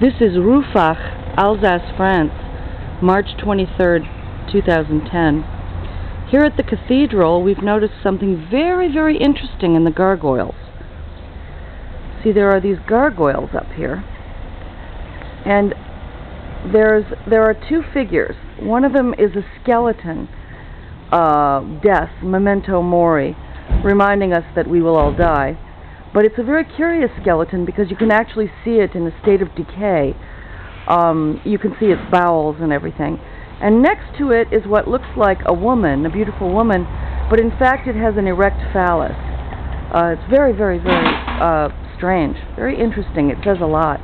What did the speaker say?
This is Rouffach, Alsace, France, March 23, 2010. Here at the cathedral, we've noticed something very, very interesting in the gargoyles. See, there are these gargoyles up here. And there's there are two figures. One of them is a skeleton, uh, death, memento mori, reminding us that we will all die. But it's a very curious skeleton because you can actually see it in a state of decay. Um, you can see its bowels and everything. And next to it is what looks like a woman, a beautiful woman, but in fact it has an erect phallus. Uh, it's very, very, very uh, strange. Very interesting. It says a lot.